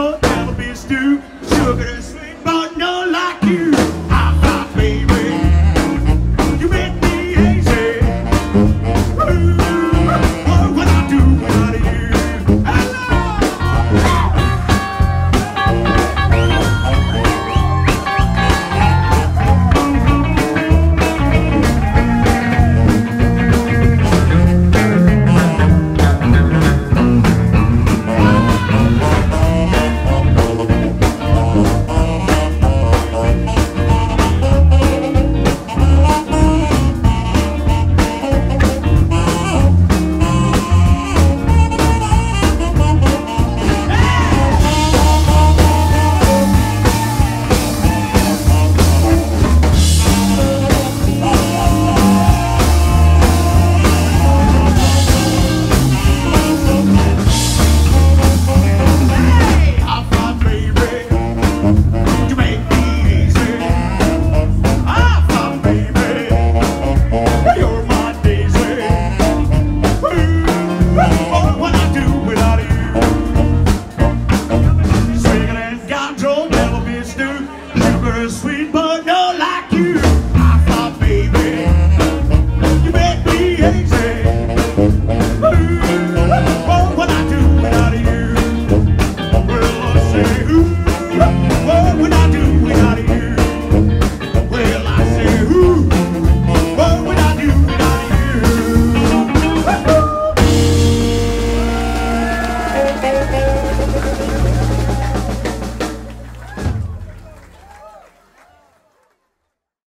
drunk, that'll be stew. Sugar sweet.